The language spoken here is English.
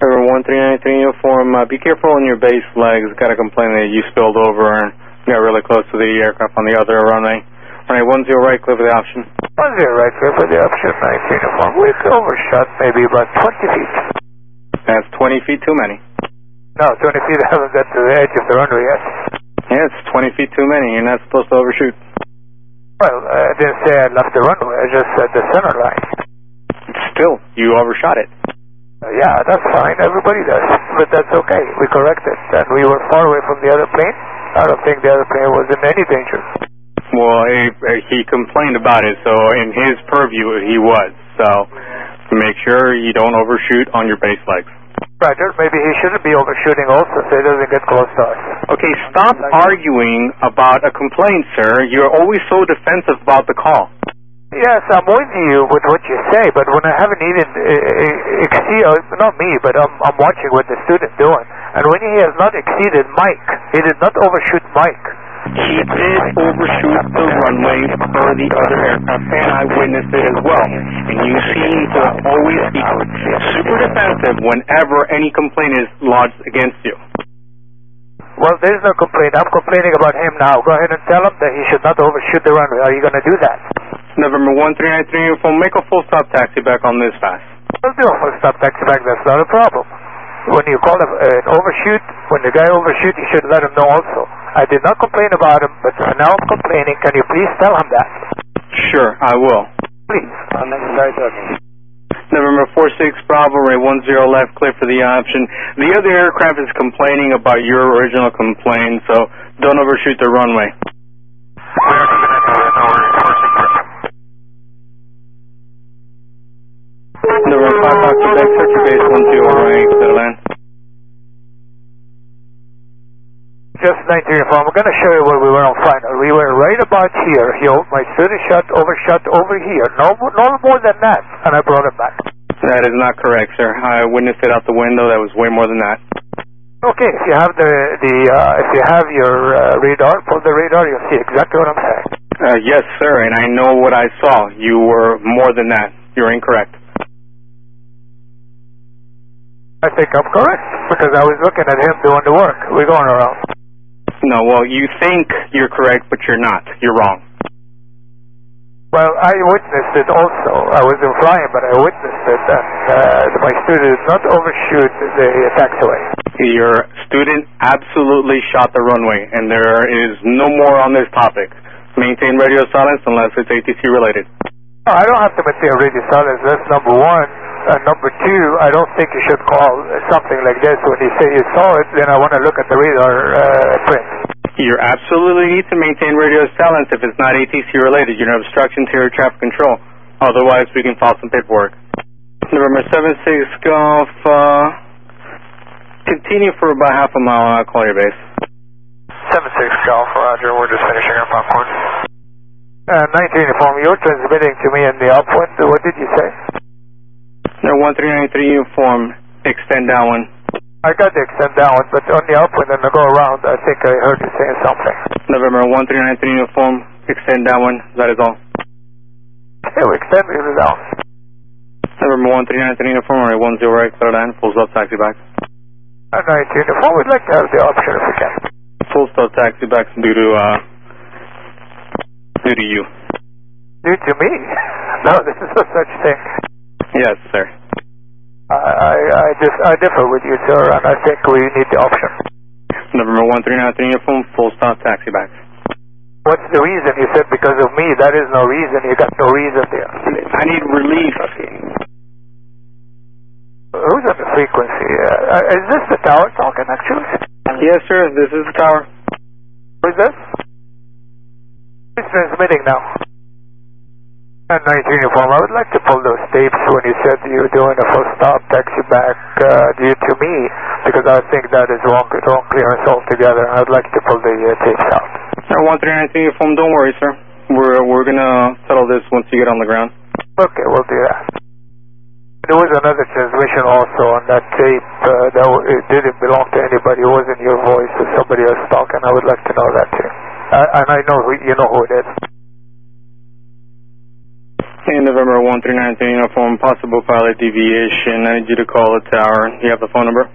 1393 uniform, uh, be careful on your base legs. Got a complaint that you spilled over and got really close to the aircraft on the other runway. Runway 10 right, clear for the option. One zero right, clear for the option, 19 uniform. We overshot maybe about 20 feet. That's 20 feet too many. No, 20 feet, I haven't got to the edge of the runway yet. Yeah, it's 20 feet too many. You're not supposed to overshoot. Well, I didn't say I left the runway, I just said the center line. Still, you overshot it. Yeah, that's fine, everybody does. But that's okay, we corrected. And we were far away from the other plane. I don't think the other plane was in any danger. Well, he, he complained about it, so in his purview, he was. So make sure you don't overshoot on your base legs. Roger, maybe he shouldn't be overshooting also so he doesn't get close to us. Okay, stop arguing about a complaint, sir. You're always so defensive about the call. Yes, I'm with you with what you say, but when I haven't even uh, exceeded, not me, but I'm, I'm watching what the student doing, and when he has not exceeded Mike, he did not overshoot Mike. He did overshoot the runway for the other aircraft, and I witnessed it as well. And you seem to always be super defensive whenever any complaint is lodged against you. Well, there's no complaint. I'm complaining about him now. Go ahead and tell him that he should not overshoot the runway. Are you going to do that? November 1393 uniform, make a full stop taxi back on this fast. I'll do a full stop taxi back. That's not a problem. When you call a, uh, an overshoot, when the guy overshoot, you should let him know also. I did not complain about him, but now I'm complaining. Can you please tell him that? Sure, I will. Please. I'm not very talking. November 46 Bravo, Ray 10 left, clear for the option. The other aircraft is complaining about your original complaint, so don't overshoot the runway. November 5 Fox Quebec, search your base 10 right, clear to land. Just 19 uniform. I'm going to show you where we were on final. We were right about here. He, my student shot overshot over here. No, no more than that. And I brought him back. That is not correct, sir. I witnessed it out the window. That was way more than that. Okay, if you have the, the uh, if you have your uh, radar, pull the radar, you'll see exactly what I'm saying. Uh, yes, sir, and I know what I saw. You were more than that. You're incorrect. I think I'm correct because I was looking at him doing the work. We're going around. No, well, you think you're correct, but you're not. You're wrong. Well, I witnessed it also. I wasn't flying, but I witnessed it, and uh, my student did not overshoot the taxiway. Your student absolutely shot the runway, and there is no more on this topic. Maintain radio silence unless it's ATC related. No, I don't have to maintain radio silence. That's number one. Uh, number two, I don't think you should call something like this. When you say you saw it, then I want to look at the radar uh, print. You absolutely need to maintain radio silence if it's not ATC related. You're an obstruction to your traffic control. Otherwise, we can file some paperwork. November 76 Golf, uh, continue for about half a mile and I'll call your base. 76 Golf, Roger. We're just finishing our popcorn. Uh, 19 uniform, you're transmitting to me in the upwind. What did you say? No, 1393 uniform, extend that one. I got the extend that one, but on the upwind and the go around, I think I heard you saying something. November 1393 uniform, extend that one. That is all. Hey, we extended it down. November 1393 uniform, right 10 right, clear full stop taxi back. Uh, 19 uniform, we'd like to have the option if we can. Full stop taxi back due to, uh, due to you. Due to me? No, this is no such thing. Yes, sir. I, I, I, dif I differ with you, sir, and I think we need the option. November 1393 uniform, full stop taxi back. What's the reason? You said because of me. That is no reason. You got no reason there. I need relief. Who's on the frequency? Uh, is this the tower talking, actually? Yes, sir, this is the tower. Who's this? Who's transmitting now? 19 uniform, I would like to pull those tapes when you said you were doing a full stop taxi back uh, due to me, because I think that is wrong, wrong clearance altogether. I'd like to pull the uh, tapes out. Sir, 1393 uniform, don't worry, sir. We're, we're gonna settle this once you get on the ground. Okay, we'll do that. There was another transmission also on that tape uh, that w- it didn't belong to anybody. It wasn't your voice. It was somebody else talking. I would like to know that too. Uh, and I know who, you know who it is. November 139 uniform, possible pilot deviation. I need you to call the tower. You have the phone number?